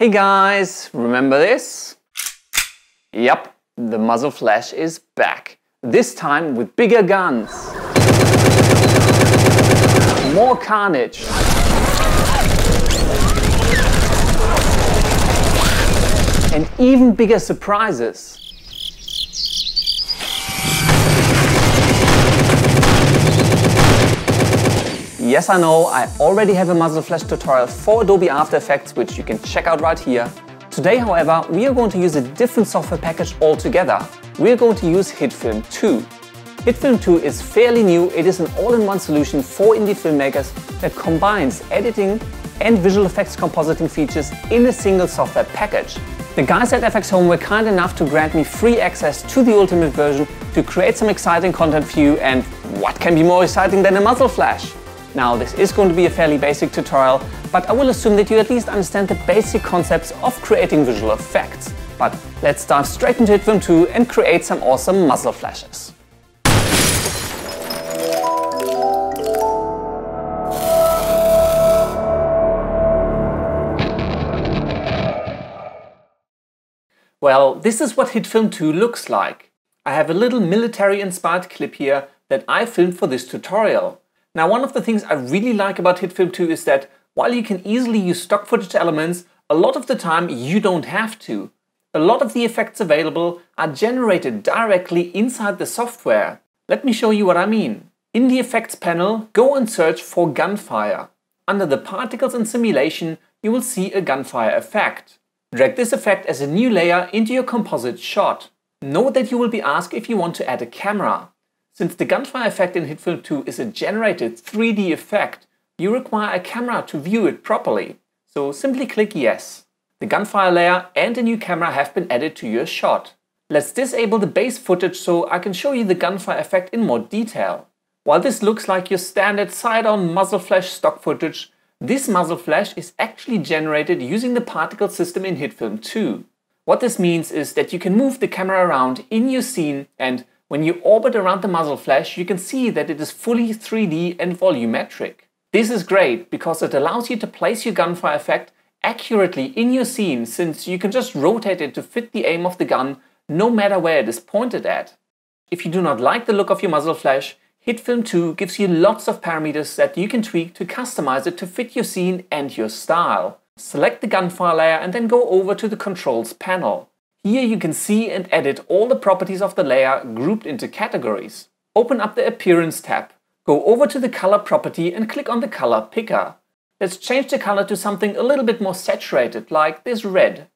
Hey guys, remember this? Yep, the muzzle flash is back. This time with bigger guns. More carnage. And even bigger surprises. Yes, I know, I already have a muzzle flash tutorial for Adobe After Effects, which you can check out right here. Today, however, we are going to use a different software package altogether. We are going to use HitFilm 2. HitFilm 2 is fairly new, it is an all-in-one solution for indie filmmakers that combines editing and visual effects compositing features in a single software package. The guys at FX Home were kind enough to grant me free access to the ultimate version to create some exciting content for you and what can be more exciting than a muzzle flash? Now this is going to be a fairly basic tutorial, but I will assume that you at least understand the basic concepts of creating visual effects. But let's dive straight into HitFilm 2 and create some awesome muzzle flashes. Well, this is what HitFilm 2 looks like. I have a little military-inspired clip here that I filmed for this tutorial. Now one of the things I really like about HitFilm 2 is that while you can easily use stock footage elements, a lot of the time you don't have to. A lot of the effects available are generated directly inside the software. Let me show you what I mean. In the effects panel, go and search for gunfire. Under the particles and simulation, you will see a gunfire effect. Drag this effect as a new layer into your composite shot. Note that you will be asked if you want to add a camera. Since the gunfire effect in HitFilm 2 is a generated 3D effect, you require a camera to view it properly. So simply click yes. The gunfire layer and a new camera have been added to your shot. Let's disable the base footage so I can show you the gunfire effect in more detail. While this looks like your standard side-on muzzle flash stock footage, this muzzle flash is actually generated using the particle system in HitFilm 2. What this means is that you can move the camera around in your scene and when you orbit around the muzzle flash, you can see that it is fully 3D and volumetric. This is great because it allows you to place your gunfire effect accurately in your scene since you can just rotate it to fit the aim of the gun no matter where it is pointed at. If you do not like the look of your muzzle flash, HitFilm 2 gives you lots of parameters that you can tweak to customize it to fit your scene and your style. Select the gunfire layer and then go over to the controls panel. Here you can see and edit all the properties of the layer grouped into categories. Open up the Appearance tab. Go over to the Color property and click on the Color Picker. Let's change the color to something a little bit more saturated, like this red.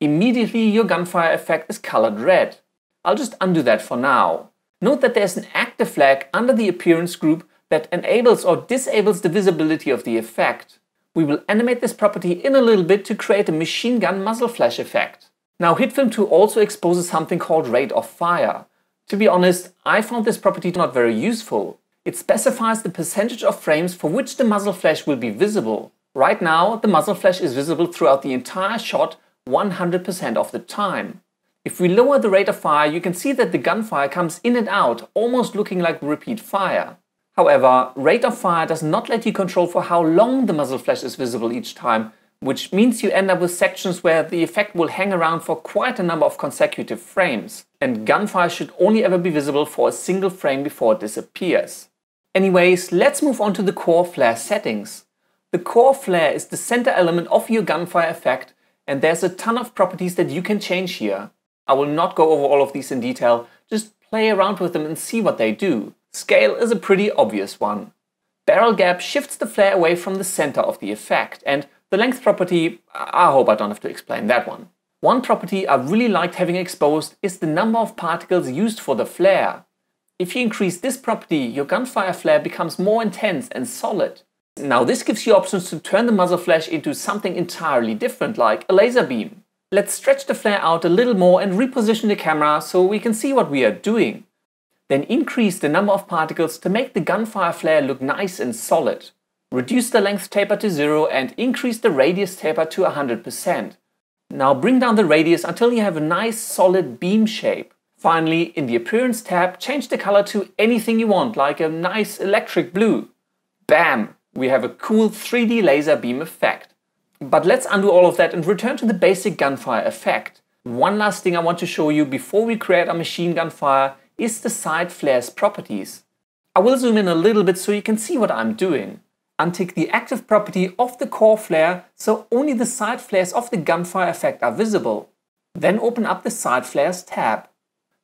Immediately your gunfire effect is colored red. I'll just undo that for now. Note that there's an active flag under the Appearance group that enables or disables the visibility of the effect. We will animate this property in a little bit to create a machine gun muzzle flash effect. Now HitFilm 2 also exposes something called rate of fire. To be honest, I found this property not very useful. It specifies the percentage of frames for which the muzzle flash will be visible. Right now, the muzzle flash is visible throughout the entire shot 100% of the time. If we lower the rate of fire, you can see that the gunfire comes in and out, almost looking like repeat fire. However, rate of fire does not let you control for how long the muzzle flash is visible each time, which means you end up with sections where the effect will hang around for quite a number of consecutive frames, and gunfire should only ever be visible for a single frame before it disappears. Anyways, let's move on to the core flare settings. The core flare is the center element of your gunfire effect, and there's a ton of properties that you can change here. I will not go over all of these in detail, just play around with them and see what they do. Scale is a pretty obvious one. Barrel gap shifts the flare away from the center of the effect, and the length property, I hope I don't have to explain that one. One property I really liked having exposed is the number of particles used for the flare. If you increase this property, your gunfire flare becomes more intense and solid. Now this gives you options to turn the muzzle flash into something entirely different, like a laser beam. Let's stretch the flare out a little more and reposition the camera so we can see what we are doing. Then increase the number of particles to make the gunfire flare look nice and solid. Reduce the length taper to 0 and increase the radius taper to 100%. Now bring down the radius until you have a nice solid beam shape. Finally, in the Appearance tab, change the color to anything you want, like a nice electric blue. Bam! We have a cool 3D laser beam effect. But let's undo all of that and return to the basic gunfire effect. One last thing I want to show you before we create our machine gun fire is the side flares properties. I will zoom in a little bit so you can see what I'm doing. Untick the active property of the core flare so only the side flares of the gunfire effect are visible. Then open up the side flares tab.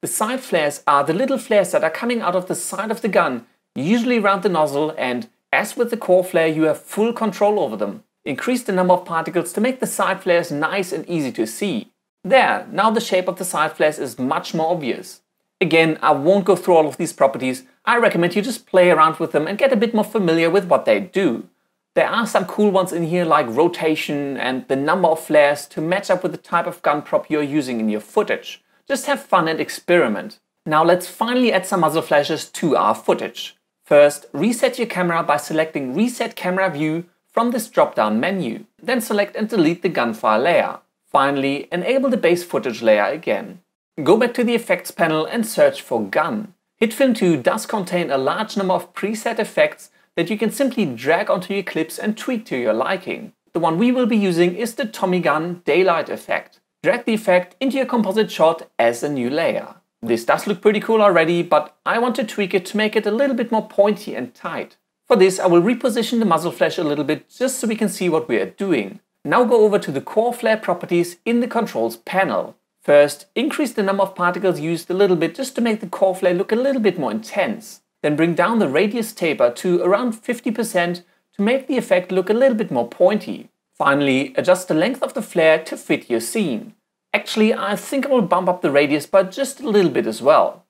The side flares are the little flares that are coming out of the side of the gun, usually around the nozzle and, as with the core flare, you have full control over them. Increase the number of particles to make the side flares nice and easy to see. There, now the shape of the side flares is much more obvious. Again, I won't go through all of these properties, I recommend you just play around with them and get a bit more familiar with what they do. There are some cool ones in here like rotation and the number of flares to match up with the type of gun prop you're using in your footage. Just have fun and experiment. Now let's finally add some muzzle flashes to our footage. First, reset your camera by selecting Reset Camera View from this drop-down menu. Then select and delete the gunfire layer. Finally, enable the base footage layer again. Go back to the effects panel and search for gun. HitFilm 2 does contain a large number of preset effects that you can simply drag onto your clips and tweak to your liking. The one we will be using is the Tommy Gun Daylight effect. Drag the effect into your composite shot as a new layer. This does look pretty cool already, but I want to tweak it to make it a little bit more pointy and tight. For this, I will reposition the muzzle flash a little bit just so we can see what we are doing. Now go over to the core flare properties in the controls panel. First, increase the number of particles used a little bit just to make the core flare look a little bit more intense. Then bring down the radius taper to around 50% to make the effect look a little bit more pointy. Finally, adjust the length of the flare to fit your scene. Actually, I think I will bump up the radius by just a little bit as well.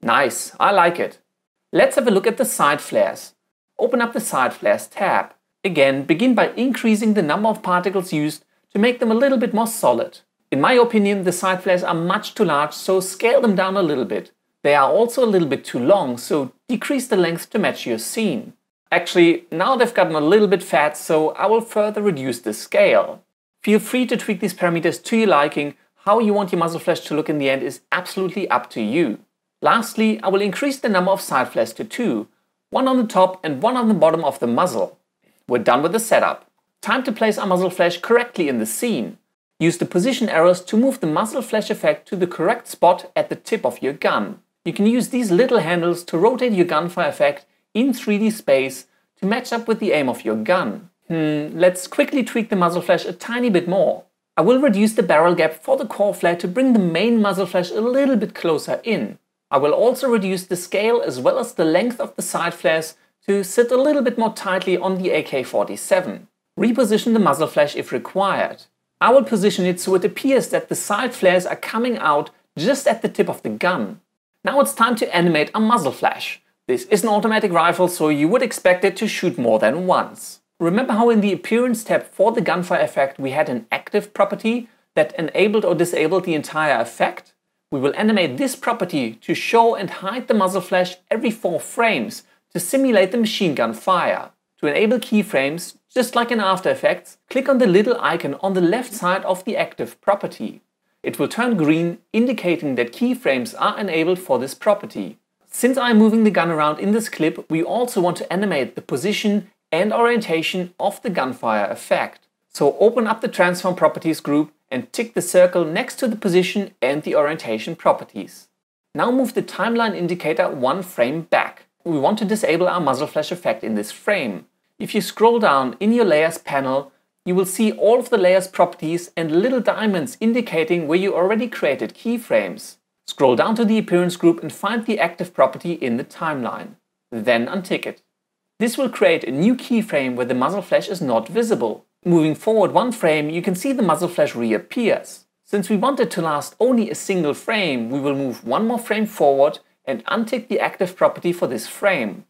Nice, I like it. Let's have a look at the side flares. Open up the side flares tab. Again, begin by increasing the number of particles used to make them a little bit more solid. In my opinion, the side flares are much too large, so scale them down a little bit. They are also a little bit too long, so decrease the length to match your scene. Actually, now they've gotten a little bit fat, so I will further reduce the scale. Feel free to tweak these parameters to your liking, how you want your muzzle flash to look in the end is absolutely up to you. Lastly, I will increase the number of side flares to two, one on the top and one on the bottom of the muzzle. We're done with the setup. Time to place our muzzle flash correctly in the scene. Use the position arrows to move the muzzle flash effect to the correct spot at the tip of your gun. You can use these little handles to rotate your gunfire effect in 3D space to match up with the aim of your gun. Hmm, let's quickly tweak the muzzle flash a tiny bit more. I will reduce the barrel gap for the core flare to bring the main muzzle flash a little bit closer in. I will also reduce the scale as well as the length of the side flares to sit a little bit more tightly on the AK-47. Reposition the muzzle flash if required. I will position it so it appears that the side flares are coming out just at the tip of the gun. Now it's time to animate a muzzle flash. This is an automatic rifle, so you would expect it to shoot more than once. Remember how in the appearance tab for the gunfire effect we had an active property that enabled or disabled the entire effect? We will animate this property to show and hide the muzzle flash every 4 frames to simulate the machine gun fire. To enable keyframes, just like in After Effects, click on the little icon on the left side of the active property. It will turn green, indicating that keyframes are enabled for this property. Since I'm moving the gun around in this clip, we also want to animate the position and orientation of the gunfire effect. So open up the Transform Properties group and tick the circle next to the position and the orientation properties. Now move the timeline indicator one frame back. We want to disable our muzzle flash effect in this frame. If you scroll down in your layers panel, you will see all of the layers properties and little diamonds indicating where you already created keyframes. Scroll down to the appearance group and find the active property in the timeline. Then untick it. This will create a new keyframe where the muzzle flash is not visible. Moving forward one frame, you can see the muzzle flash reappears. Since we want it to last only a single frame, we will move one more frame forward and untick the active property for this frame.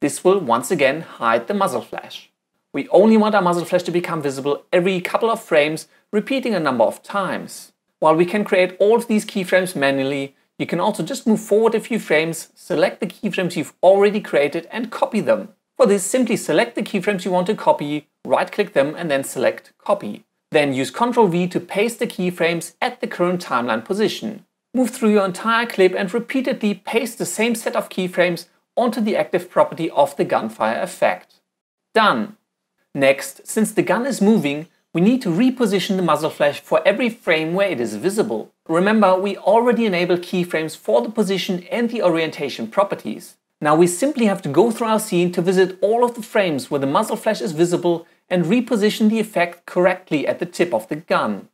This will once again hide the muzzle flash. We only want our muzzle flash to become visible every couple of frames, repeating a number of times. While we can create all of these keyframes manually, you can also just move forward a few frames, select the keyframes you've already created and copy them. For this, simply select the keyframes you want to copy, right-click them and then select Copy. Then use Ctrl V to paste the keyframes at the current timeline position. Move through your entire clip and repeatedly paste the same set of keyframes onto the active property of the gunfire effect. Done! Next, since the gun is moving, we need to reposition the muzzle flash for every frame where it is visible. Remember, we already enabled keyframes for the position and the orientation properties. Now we simply have to go through our scene to visit all of the frames where the muzzle flash is visible and reposition the effect correctly at the tip of the gun.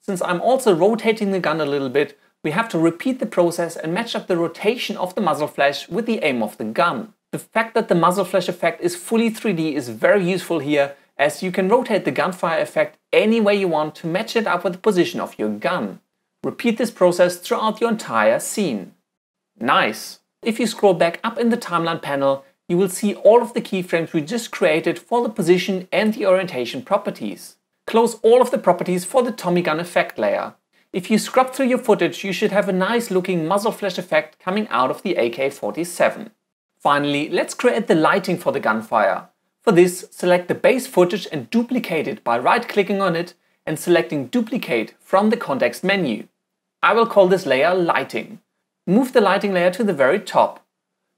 Since I'm also rotating the gun a little bit, we have to repeat the process and match up the rotation of the muzzle flash with the aim of the gun. The fact that the muzzle flash effect is fully 3D is very useful here as you can rotate the gunfire effect any way you want to match it up with the position of your gun. Repeat this process throughout your entire scene. Nice! If you scroll back up in the timeline panel, you will see all of the keyframes we just created for the position and the orientation properties. Close all of the properties for the Tommy gun effect layer. If you scrub through your footage, you should have a nice looking muzzle flash effect coming out of the AK-47. Finally, let's create the lighting for the gunfire. For this, select the base footage and duplicate it by right-clicking on it and selecting Duplicate from the context menu. I will call this layer Lighting. Move the lighting layer to the very top.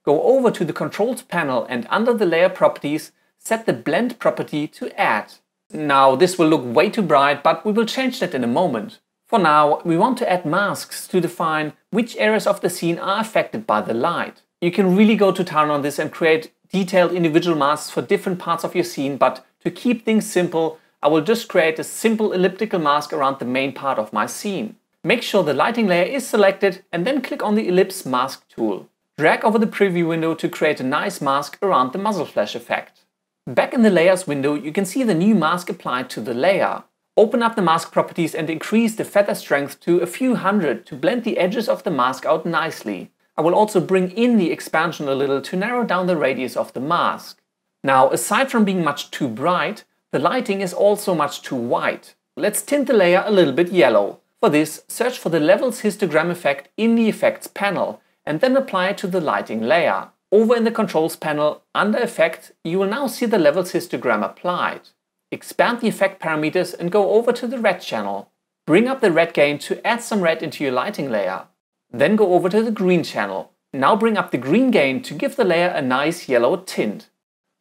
Go over to the Controls panel and under the Layer Properties, set the Blend property to Add. Now this will look way too bright, but we will change that in a moment. For now, we want to add masks to define which areas of the scene are affected by the light. You can really go to town on this and create detailed individual masks for different parts of your scene, but to keep things simple, I will just create a simple elliptical mask around the main part of my scene. Make sure the lighting layer is selected and then click on the ellipse mask tool. Drag over the preview window to create a nice mask around the muzzle flash effect. Back in the layers window, you can see the new mask applied to the layer. Open up the mask properties and increase the feather strength to a few hundred to blend the edges of the mask out nicely. I will also bring in the expansion a little to narrow down the radius of the mask. Now, aside from being much too bright, the lighting is also much too white. Let's tint the layer a little bit yellow. For this, search for the levels histogram effect in the effects panel and then apply it to the lighting layer. Over in the controls panel, under effect, you will now see the levels histogram applied. Expand the effect parameters and go over to the red channel. Bring up the red gain to add some red into your lighting layer. Then go over to the green channel. Now bring up the green gain to give the layer a nice yellow tint.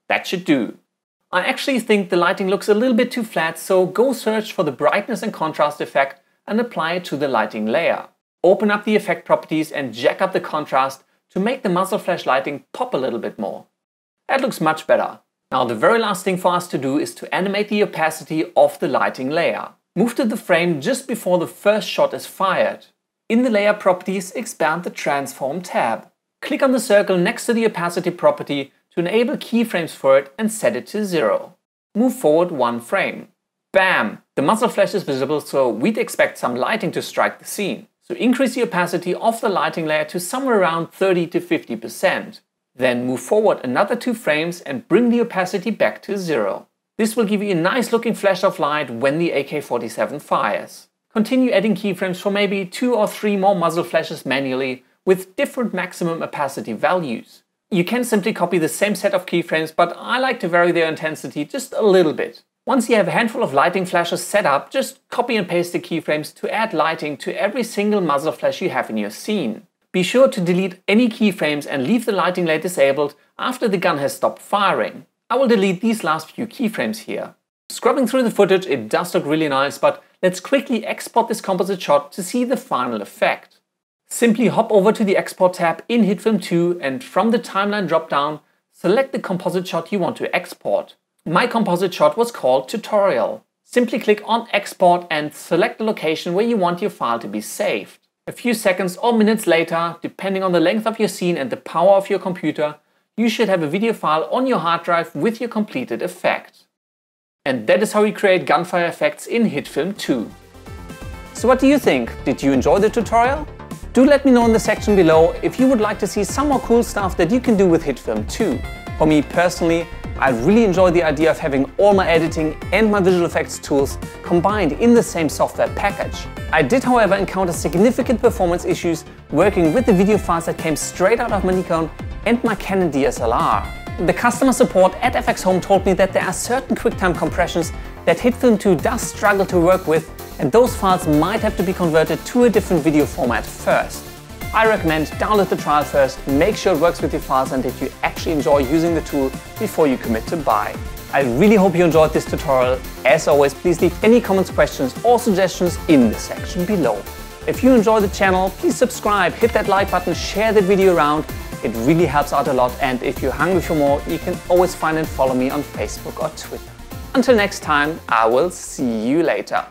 That should do. I actually think the lighting looks a little bit too flat, so go search for the brightness and contrast effect and apply it to the lighting layer. Open up the effect properties and jack up the contrast to make the muzzle flash lighting pop a little bit more. That looks much better. Now the very last thing for us to do is to animate the opacity of the lighting layer. Move to the frame just before the first shot is fired. In the Layer Properties, expand the Transform tab. Click on the circle next to the opacity property to enable keyframes for it and set it to zero. Move forward one frame. Bam! The muzzle flash is visible, so we'd expect some lighting to strike the scene. So increase the opacity of the lighting layer to somewhere around 30 to 50%. Then move forward another two frames and bring the opacity back to zero. This will give you a nice looking flash of light when the AK-47 fires. Continue adding keyframes for maybe two or three more muzzle flashes manually with different maximum opacity values. You can simply copy the same set of keyframes, but I like to vary their intensity just a little bit. Once you have a handful of lighting flashes set up, just copy and paste the keyframes to add lighting to every single muzzle flash you have in your scene. Be sure to delete any keyframes and leave the lighting layer disabled after the gun has stopped firing. I will delete these last few keyframes here. Scrubbing through the footage, it does look really nice, but let's quickly export this composite shot to see the final effect. Simply hop over to the Export tab in HitFilm 2 and from the timeline dropdown, select the composite shot you want to export. My composite shot was called Tutorial. Simply click on Export and select the location where you want your file to be saved. A few seconds or minutes later, depending on the length of your scene and the power of your computer, you should have a video file on your hard drive with your completed effect. And that is how we create gunfire effects in HitFilm 2. So what do you think? Did you enjoy the tutorial? Do let me know in the section below if you would like to see some more cool stuff that you can do with HitFilm 2. For me personally, I really enjoy the idea of having all my editing and my visual effects tools combined in the same software package. I did however encounter significant performance issues working with the video files that came straight out of my Nikon and my Canon DSLR. The customer support at FX Home told me that there are certain QuickTime compressions that HitFilm 2 does struggle to work with and those files might have to be converted to a different video format first. I recommend download the trial first, make sure it works with your files and that you actually enjoy using the tool before you commit to buy. I really hope you enjoyed this tutorial. As always, please leave any comments, questions or suggestions in the section below. If you enjoy the channel, please subscribe, hit that like button, share that video around. It really helps out a lot and if you're hungry for more, you can always find and follow me on Facebook or Twitter. Until next time, I will see you later.